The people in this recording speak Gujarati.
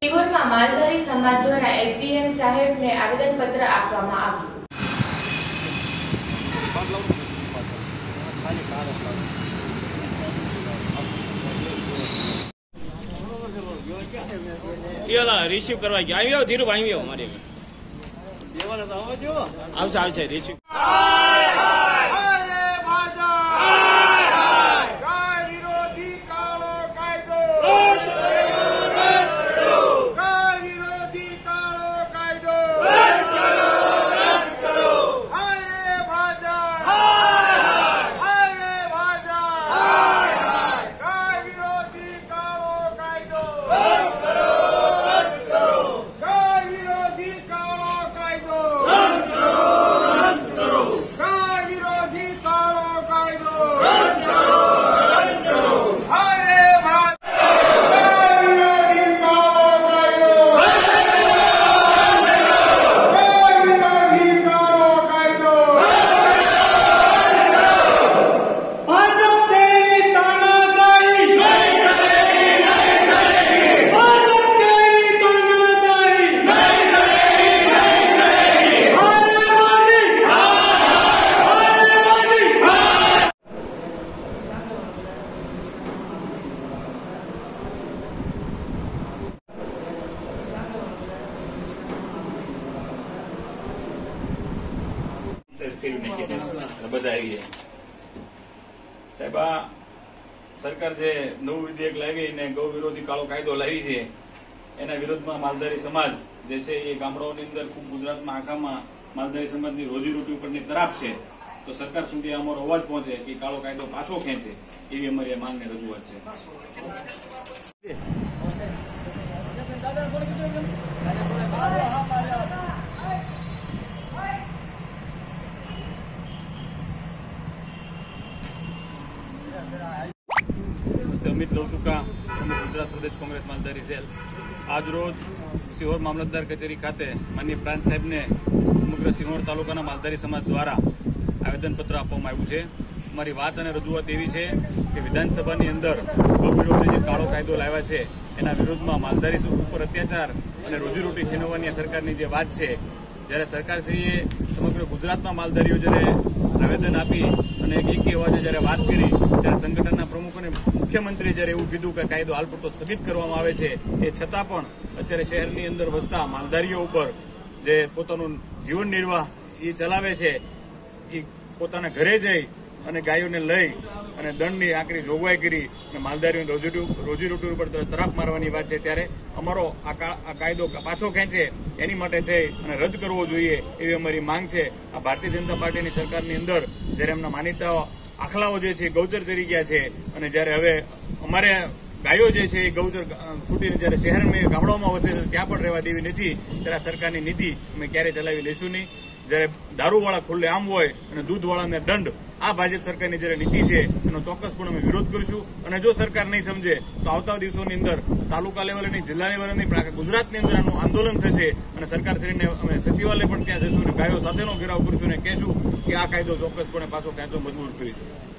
સિહોરમાં માલધારી સમાજ દ્વારા એસડીએમ સાહેબને આવેદનપત્ર આપવામાં આવ્યું. રિસીવ કરવા ગયા. આવી આવો ધીરુભાઈ આવ્યો આવો આવશે આવશે રિસીવ અરે ભાષા ગાય વિરોધી કાળો કાયદો ગાય વિરોધી કાળો કાયદો અરે ભાષા અરે ભાષા ગાય વિરોધી કાળો કાયદો ગાય વિરોધી કાળો કાયદો ગાય વિરોધી કાળો કાયદો અરે ભાઈ ગાય વિરોધી કાળો કાયદો ગાય વિરોધી કાળો કાયદો ભાજપ તેરી તાનાશાહી નહીં ચલેગી નહીં ચલેગી ભાજપ તેરી તાનાશાહી નહીં ચલેગી નહીં ચલેગી અરે મોદી અરે મોદી બધા આવી જાય સાહેબ, આ સરકાર જે નવું વિધેયક લાવી અને ગૌ વિરોધી કાળો કાયદો લાવી છે, એના વિરોધમાં માલધારી સમાજ જે છે એ ગામડાઓની અંદર ખૂબ ગુજરાતમાં આખામાં માલધારી સમાજની રોજીરોટી ઉપરની તરાપ છે. તો સરકાર સુધી અમારો અવાજ પહોંચે કે કાળો કાયદો પાછો ખેંચે, એવી અમારી માંગને રજૂઆત છે. નમસ્તે, અમિત લવટુકા પ્રમુખ ગુજરાત પ્રદેશ કોંગ્રેસ માલધારી સેલ આજરોજ સિહોર મામલતદાર કચેરી ખાતે માન્ય પ્રાંત સાહેબને સમગ્ર સિહોર તાલુકાના માલધારી સમાજ દ્વારા આવેદનપત્ર આપવામાં આવ્યું છે. અમારી વાત અને રજૂઆત એવી છે કે વિધાનસભાની અંદર વિરોધી જે કાળો કાયદો લાવ્યા છે, એના વિરોધમાં માલધારી ઉપર અત્યાચાર અને રોજીરોટી છીનવવાની સરકારની જે વાત છે જ્યારે સરકારશ્રીએ સમગ્ર ગુજરાતમાં માલધારીઓ જ્યારે આવેદન આપી અને એક અવાજે જ્યારે વાત કરી, ત્યારે સંગઠનના પ્રમુખ અને મુખ્યમંત્રીએ જ્યારે એવું કીધું કે કાયદો હાલ પૂરતો સ્થગિત કરવામાં આવે છે, એ છતાં પણ અત્યારે શહેરની અંદર વસતા માલધારીઓ ઉપર જે પોતાનું જીવન નિર્વાહ એ ચલાવે છે એ પોતાના ઘરે જઈ અને ગાયોને લઈ અને દંડની આકરી જોગવાઈ કરી અને માલધારીઓની રોજી રોજીરોટી ઉપર તરાપ મારવાની વાત છે. ત્યારે અમારો આ કાયદો પાછો ખેંચે એની માટે થઈ અને રદ કરવો જોઈએ એવી અમારી માંગ છે. આ ભારતીય જનતા પાર્ટીની સરકારની અંદર જ્યારે એમના માનીતા આખલાઓ જે છે ગૌચર ચરી ગયા છે અને જ્યારે હવે અમારે ગાયો જે છે એ ગૌચર છૂટીને જ્યારે શહેરમાં ગામડાઓમાં વસે ત્યાં પણ રહેવા દેવી નથી. ત્યારે સરકારની નીતિ અમે ક્યારે ચલાવી લેશું નહીં. જ્યારે દારૂવાળા ખુલ્લે આમ હોય અને દૂધવાળાને દંડ આ ભાજપ સરકારની જ્યારે નીતિ છે, એનો ચોક્કસપણે અમે વિરોધ કરીશું. અને જો સરકાર નહીં સમજે, તો આવતા દિવસોની અંદર તાલુકા લેવલે નહીં જિલ્લા લેવલે ગુજરાતની અંદર આનું આંદોલન થશે. અને સરકારશ્રીને અમે સચિવાલય પણ ત્યાં જશું અને ગાયો સાથેનો ઘેરાવ કરીશું અને કહેશું કે આ કાયદો ચોક્કસપણે પાછો ખેંચો, મજબૂર કરીશું.